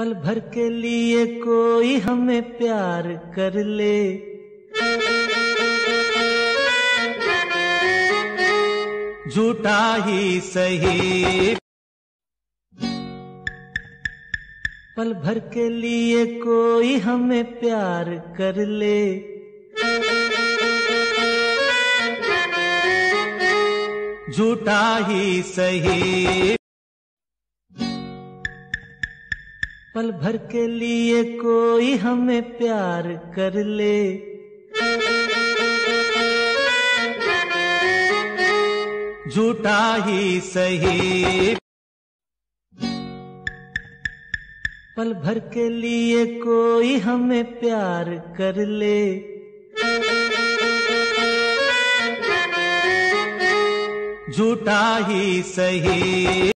पल भर के लिए कोई हमें प्यार कर ले। झूठा ही सही। पल भर के लिए कोई हमें प्यार कर ले। झूठा ही सही। पल भर के लिए कोई हमें प्यार कर ले। झूठा ही सही। पल भर के लिए कोई हमें प्यार कर ले। झूठा ही सही।